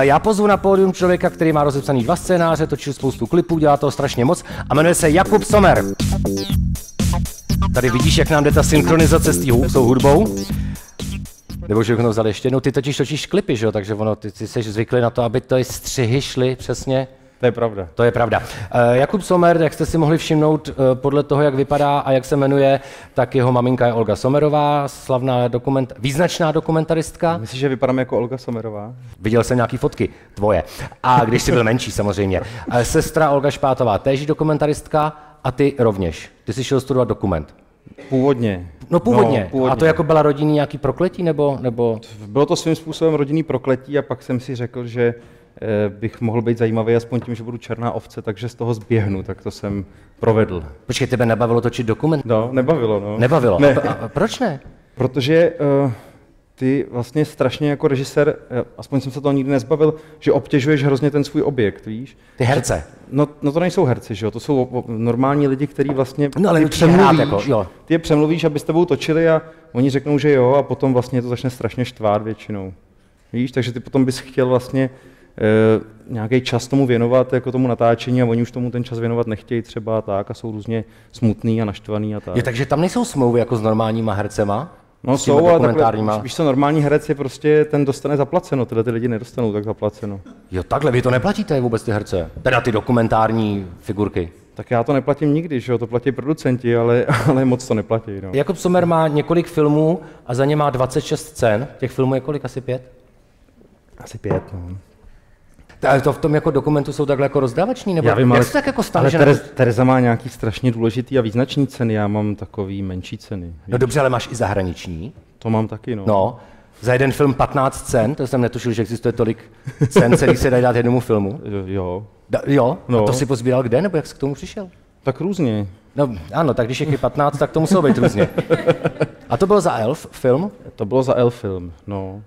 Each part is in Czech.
Já pozvu na pódium člověka, který má rozepsaný dva scénáře, točil spoustu klipů, dělá toho strašně moc a jmenuje se Jakub Somer. Tady vidíš, jak nám jde ta synchronizace s tou hudbou. Nebo že vzali ještě jednou, ty totiž točíš klipy, že jo? takže ono, ty, ty jsi zvyklý na to, aby to střihy šly přesně to je pravda. To je pravda. Uh, Jakub Somer, jak jste si mohli všimnout, uh, podle toho, jak vypadá a jak se jmenuje, tak jeho maminka je Olga Somerová, slavná dokument, význačná dokumentaristka. Myslíš, že vypadám jako Olga Somerová? Viděl jsem nějaký fotky, tvoje. A když jsi byl menší samozřejmě. Uh, sestra Olga Špátová, též dokumentaristka a ty rovněž. Ty jsi šel studovat dokument. Původně. No původně. No, původně. A to jako byla rodinný nějaký prokletí nebo, nebo? Bylo to svým způsobem rodinný prokletí a pak jsem si řekl, že Eh, bych mohl být zajímavý aspoň tím, že budu černá ovce, takže z toho zběhnu, tak to jsem provedl. Počkej, tebe nebavilo točit dokument? No, nebavilo, no. Nebavilo? Ne. A, a proč ne? Protože uh, ty vlastně strašně jako režisér, eh, aspoň jsem se toho nikdy nezbavil, že obtěžuješ hrozně ten svůj objekt, víš? Ty herce. No, no to nejsou herci, že jo? To jsou normální lidi, kteří vlastně no, ale ty přemluvíš, jako, jo. ty je přemluvíš, aby s tebou točili a oni řeknou, že jo, a potom vlastně to začne strašně štvát většinou. Víš, takže ty potom bys chtěl vlastně Eh, nějaký čas tomu věnovat, jako tomu natáčení a oni už tomu ten čas věnovat nechtějí třeba tak a jsou různě smutný a naštvaný a tak. Je, takže tam nejsou smlouvy jako s normálníma hercema? No jsou, ale takhle, víš co, normální herec je prostě, ten dostane zaplaceno, tyhle ty lidi nedostanou tak zaplaceno. Jo, takhle, vy to neplatíte vůbec ty herce? Teda ty dokumentární figurky. Tak já to neplatím nikdy, že jo, to platí producenti, ale, ale moc to neplatí. No. Jakub Sommer má několik filmů a za ně má 26 scén. Těch filmů je kolik? Asi pět? Asi pět, no. Ale to v tom jako dokumentu jsou takhle jako rozdávační? Nebo já vím, jak ale, se tak jako stane, ale Terez, Tereza má nějaký strašně důležitý a význačný ceny, já mám takový menší ceny. Víš? No dobře, ale máš i zahraniční. To mám taky, no. No, za jeden film 15 cen, to jsem netušil, že existuje tolik cen, který se dají dát jednomu filmu. Jo. Da, jo? No. A to si pozbíral kde, nebo jak jsi k tomu přišel? Tak různě. No ano, tak když je 15, tak to muselo být různě. A to bylo za Elf film? To bylo za Elf film, no.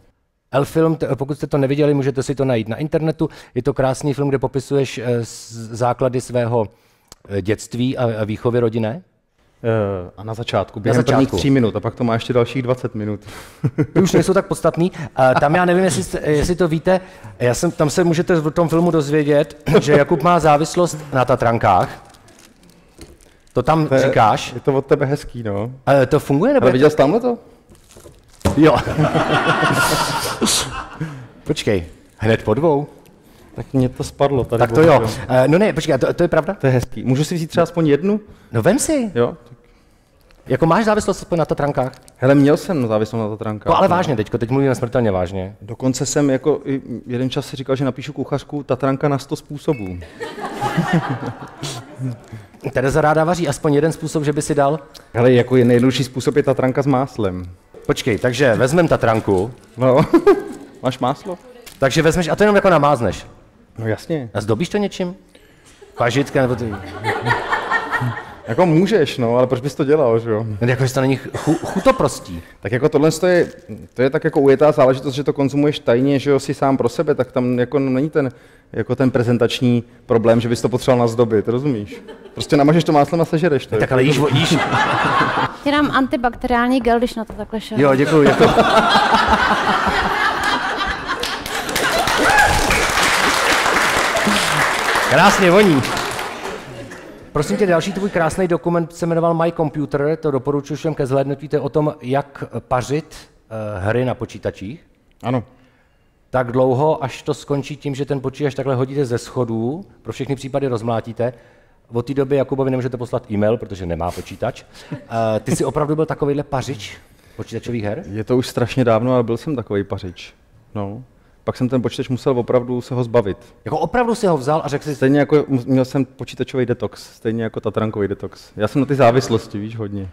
L-film, pokud jste to neviděli, můžete si to najít na internetu. Je to krásný film, kde popisuješ eh, základy svého eh, dětství a výchovy rodinné. Eh, a na začátku, během na začátku. prvních tří minut, a pak to má ještě dalších 20 minut. Ty už nejsou tak podstatný. Tam já nevím, jestli, jestli to víte, já jsem, tam se můžete v tom filmu dozvědět, že Jakub má závislost na Tatrankách. To tam to je, říkáš. Je to od tebe hezký, no. A to funguje? Nebo Ale viděl jsi tamhle to? Jo. Počkej, hned po dvou? Tak mě to spadlo tady. Tak to jo. Uh, no ne, počkej, to, to je pravda? To je hezký. Můžu si vzít třeba aspoň jednu? No vem si. Jo. Jako máš závislost aspoň na Tatrankách? Hele, měl jsem závislost na Tatrankách. No ale vážně teďko, teď mluvíme smrtelně vážně. Dokonce jsem jako jeden čas si říkal, že napíšu kuchařku Tatranka na 100 způsobů. Tereza ráda vaří aspoň jeden způsob, že by si dal? Hele, jako je nejjednodušší způsob je Tatranka s máslem. Počkej, takže vezmeme Tatranku. No, máš máslo? Takže vezmeš a to jenom jako namázneš. No jasně. A zdobíš to něčím? Pažitka nebo ty... Jako můžeš, no, ale proč bys to dělal, že jo? No, jako, to není chu, chutoprostí. Tak jako tohle to je, to je tak jako ujetá záležitost, že to konzumuješ tajně, že jo, si sám pro sebe, tak tam jako není ten, jako ten prezentační problém, že bys to potřeboval nazdobit, rozumíš? Prostě namažeš to máslem a sežereš to. Tak ale jíš, jíš. Ti dám antibakteriální gel, když na to takhle šel. Jo, děkuji, děkuji. Krásně voní. Prosím tě, další tvůj krásný dokument se jmenoval My Computer, to doporučuji všem ke zhlédnutí, to je o tom, jak pařit uh, hry na počítačích. Ano. Tak dlouho, až to skončí tím, že ten počítač takhle hodíte ze schodů, pro všechny případy rozmlátíte, od té doby Jakubovi nemůžete poslat e-mail, protože nemá počítač. Uh, ty jsi opravdu byl takovýhle pařič počítačových her? Je to už strašně dávno, ale byl jsem takový pařič. No pak jsem ten počítač musel opravdu se ho zbavit. Jako opravdu si ho vzal a řekl si... Stejně jako měl jsem počítačový detox, stejně jako tatrankový detox. Já jsem na ty závislosti, víš, hodně.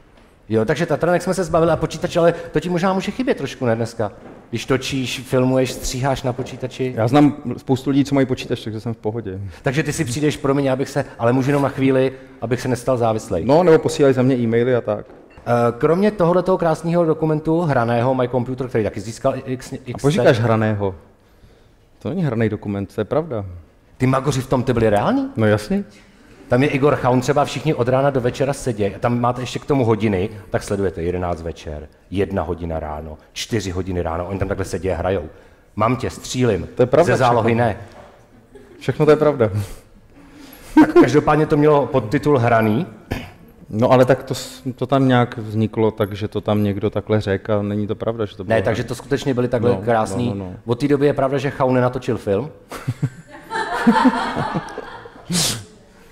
Jo, takže Tatranek jsme se zbavili a počítač, ale to ti možná může chybět trošku, ne dneska? Když točíš, filmuješ, stříháš na počítači. Já znám spoustu lidí, co mají počítač, takže jsem v pohodě. Takže ty si přijdeš, pro mě, abych se, ale můžu jenom na chvíli, abych se nestal závislý. No, nebo posílají za mě e-maily a tak. Eh, kromě tohoto krásného dokumentu, hraného My Computer, který taky získal X, X A hraného? To není hraný dokument, to je pravda. Ty magoři v tom ty byli reální? No jasně. Tam je Igor Chaun, třeba všichni od rána do večera sedí, a tam máte ještě k tomu hodiny, tak sledujete 11 večer, jedna hodina ráno, 4 hodiny ráno, oni tam takhle sedí a hrajou. Mám tě, střílim. To je pravda Ze zálohy všechno. ne. Všechno to je pravda. Tak každopádně to mělo podtitul Hraný. No ale tak to, to tam nějak vzniklo, takže to tam někdo takhle řekl a není to pravda, že to bylo. Ne, takže to skutečně byly takhle No, krásný. no, no, no. Od té doby je pravda, že Chaun nenatočil film.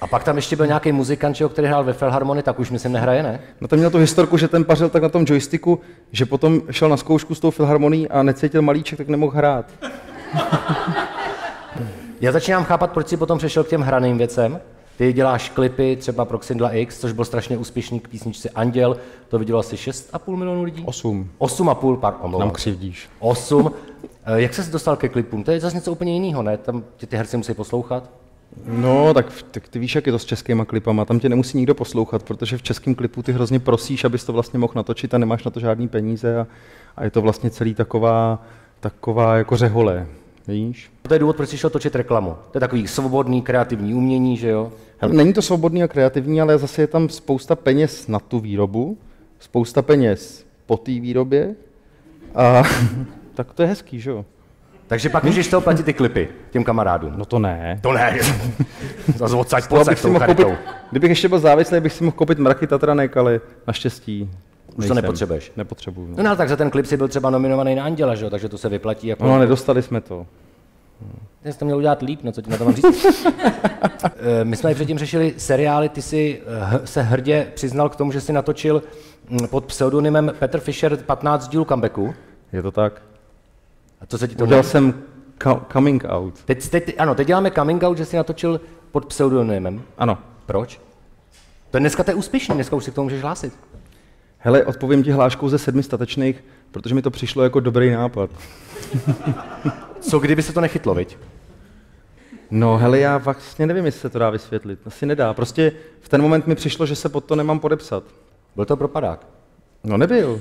A pak tam ještě byl nějaký muzikant, že jo, který hrál ve Filharmonii, tak už myslím nehraje, ne? No tam měl tu historku, že ten pařil tak na tom joysticku, že potom šel na zkoušku s tou filharmonií a necítil malíček, tak nemohl hrát. Já začínám chápat, proč si potom přešel k těm hraným věcem. Ty děláš klipy třeba pro Xindla X, což byl strašně úspěšný k písničce Anděl, to vidělo asi 6,5 milionů lidí? Osm. 8,5, pár, omlouvám Nám křivdíš. 8. Eh, Jak se dostal ke klipům? To je zase něco úplně jiného, ne? Tam tě ty herci musí poslouchat. No, tak, tak ty víš, jak je to s českýma klipama. Tam tě nemusí nikdo poslouchat, protože v českém klipu ty hrozně prosíš, abys to vlastně mohl natočit a nemáš na to žádný peníze a, a je to vlastně celý taková, taková jako řehole. Víš? To je důvod, proč jsi šel točit reklamu. To je takový svobodný, kreativní umění, že jo? Hele, není to svobodný a kreativní, ale zase je tam spousta peněz na tu výrobu, spousta peněz po té výrobě a tak to je hezký, že jo? Takže pak můžeš toho platit ty klipy těm kamarádům. No to ne. To ne. Zase odsaď, To, si tou koupit, kdybych ještě byl závislý, bych si mohl koupit mraky Tatranek, ale naštěstí Už to nepotřebuješ. Nepotřebuju. No, No. no, tak za ten klip si byl třeba nominovaný na Anděla, že jo? Takže to se vyplatí jako... no, nedostali jsme to. Ty jsi to měl udělat líp, no co ti na to mám říct? Eh, My jsme předtím řešili seriály, ty jsi eh, se hrdě přiznal k tomu, že jsi natočil mm, pod pseudonymem Petr Fischer 15 dílů comebacku. Je to tak? A co se ti to Udělal jsem co- coming out. Teď, teď, ano, teď děláme coming out, že jsi natočil pod pseudonymem. Ano. Proč? To je dneska to je úspěšný, dneska už si k tomu můžeš hlásit. Hele, odpovím ti hláškou ze sedmi statečných, protože mi to přišlo jako dobrý nápad. Co kdyby se to nechytlo, viď? No hele, já vlastně nevím, jestli se to dá vysvětlit. Asi nedá. Prostě v ten moment mi přišlo, že se pod to nemám podepsat. Byl to propadák. No nebyl.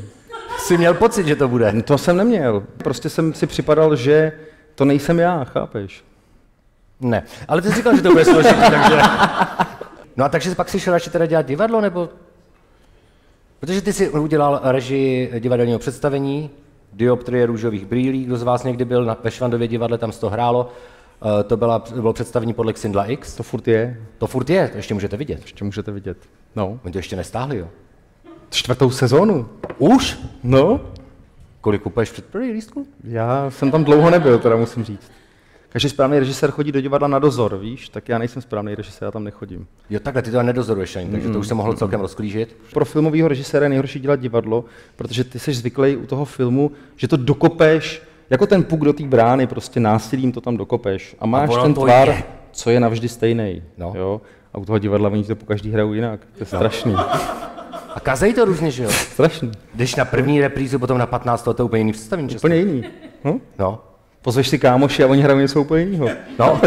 Jsi měl pocit, že to bude. To jsem neměl. Prostě jsem si připadal, že to nejsem já, chápeš? Ne, ale ty jsi říkal, že to bude složitý, takže... No a takže pak si šel radši teda dělat divadlo, nebo... Protože ty si udělal režii divadelního představení, Dioptrie růžových brýlí, kdo z vás někdy byl na, ve Švandově divadle, tam se to hrálo. Eh, To, byla, to bylo představení podle Xindla X. To furt je. To furt je, to ještě můžete vidět. Ještě můžete vidět. No. Oni to ještě nestáhli, jo. Čtvrtou sezónu. Už? No. Kolik kupuješ před první lístku? Já jsem tam dlouho nebyl, teda musím říct. Každý správný režisér chodí do divadla na dozor, víš? Tak já nejsem správný režisér, já tam nechodím. Jo, takhle, ty to nedozoruješ ani, takže to už se mohlo celkem rozklížit. Pro filmového režiséra je nejhorší dělat divadlo, protože ty jsi zvyklý u toho filmu, že to dokopeš, jako ten puk do té brány, prostě násilím to tam dokopeš. A máš ono ten tvar, je. co je navždy stejný. No. Jo? A u toho divadla oni to po každý hrajou jinak. To je strašný. A kazej to různě, že jo? strašný. Když na první reprízu, potom na 15, to je úplně jiný představení. Úplně jiný. Hm? No, Pozveš si kámoši a oni hrajou něco úplně jiného. no.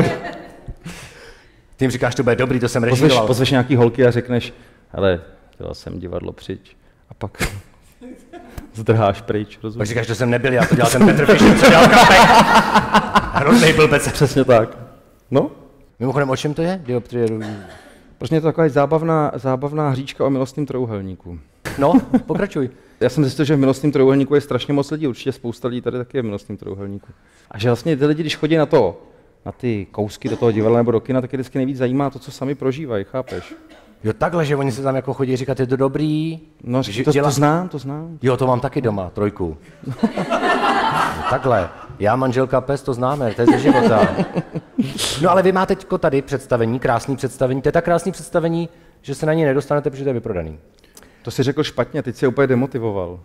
Ty jim říkáš, to bude dobrý, to jsem Pozveš, režíroval. pozveš nějaký holky a řekneš, hele, dělal jsem divadlo přič. A pak zdrháš pryč, Pak rozumíš? říkáš, to jsem nebyl, já to dělal ten Petr Fischer, co dělal kapek. Hrozný blbec. Přesně tak. No, Mimochodem, o čem to je? Dioptrie. Protože je to taková zábavná, zábavná hříčka o milostném trouhelníku. No, pokračuj. Já jsem zjistil, že v milostném trouhelníku je strašně moc lidí, určitě spousta lidí tady taky je v milostném trouhelníku. A že vlastně ty lidi, když chodí na to, na ty kousky do toho divadla nebo do kina, tak je vždycky nejvíc zajímá to, co sami prožívají, chápeš? Jo, takhle, že oni se tam jako chodí říkat, je to dobrý. No, Že to, dělá- to znám, to znám. Jo, to mám taky doma, trojku. No, takhle. Já, manželka, pes, to známe, to je ze života. No ale vy máte teďko tady představení, krásný představení. To je tak krásný představení, že se na ně nedostanete, protože to je vyprodaný. To si řekl špatně, teď si úplně demotivoval.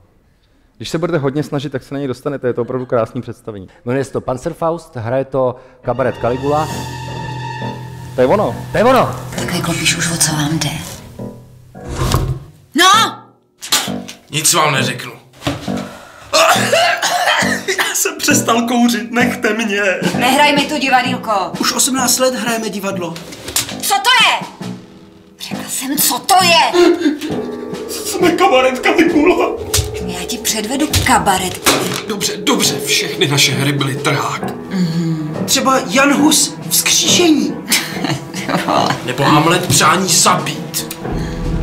Když se budete hodně snažit, tak se na něj dostanete, je to opravdu krásný představení. Jmenuje se to Panzerfaust, hraje to kabaret Caligula. To je ono. To je ono! Tak vyklopíš už, o co vám jde. No! Nic vám neřeknu. Já jsem přestal kouřit, nechte mě. Nehraj mi tu divadýlko. Už 18 let hrajeme divadlo. Co to je? Řekla jsem, co to je? Jsme kabaret Caligula. Já ti předvedu kabaret. Dobře, dobře, všechny naše hry byly trhák. Třeba Jan Hus vzkříšení. Nebo Hamlet přání zabít.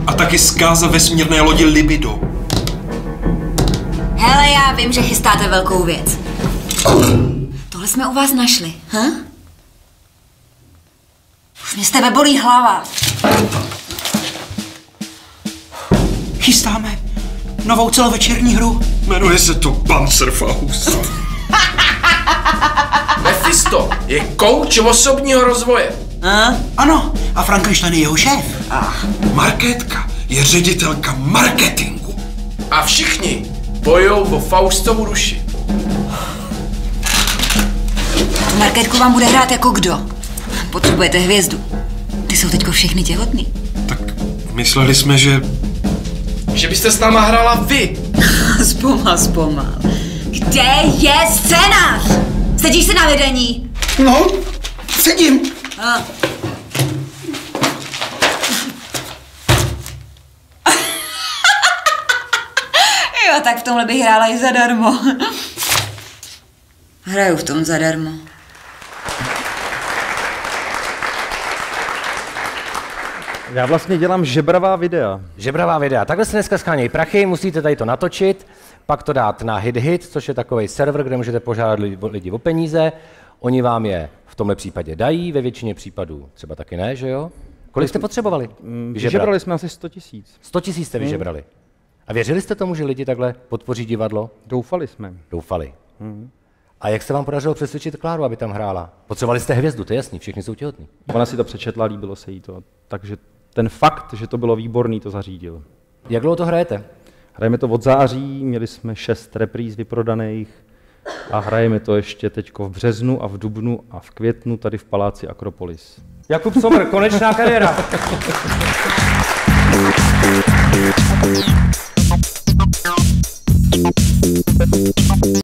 A taky zkáza vesmírné lodi Libido. Hele, já vím, že chystáte velkou věc. Tohle jsme u vás našli, hm? Už mě z tebe bolí hlava. Chystáme novou celovečerní hru. Jmenuje se to Panzerfaust. Mephisto je kouč osobního rozvoje. Ano, a Frankenstein je jeho šéf. Markétka je ředitelka marketingu. A všichni bojou o Faustovu duši. Marketku vám bude hrát jako kdo? Potřebujete hvězdu. Ty jsou teďko všechny těhotný. Tak mysleli jsme, že... Že byste s náma hrála vy. Zpomal, zpomal. Kde je scénář? Sedíš se na vedení? No, sedím. A. jo, tak v tomhle bych hrála i zadarmo. Hraju v tom zadarmo. Já vlastně dělám žebravá videa. Žebravá videa. Takhle se dneska schánějí prachy, musíte tady to natočit, pak to dát na HitHit, což je takový server, kde můžete požádat lidi, lidi o peníze. Oni vám je v tomhle případě dají, ve většině případů třeba taky ne, že jo? Kolik jste potřebovali? Vyžebrat? Vyžebrali jsme asi 100 tisíc. 100 tisíc jste vyžebrali. A věřili jste tomu, že lidi takhle podpoří divadlo? Doufali jsme. Doufali. A jak se vám podařilo přesvědčit Kláru, aby tam hrála? Potřebovali jste hvězdu, to je jasný, všichni jsou těhotní. Ona si to přečetla, líbilo se jí to. Takže ten fakt, že to bylo výborný, to zařídil. Jak dlouho to hrajete? Hrajeme to od září, měli jsme šest repríz vyprodaných a hrajeme to ještě teď v březnu a v dubnu a v květnu tady v paláci Akropolis. Jakub Somr, konečná kariéra.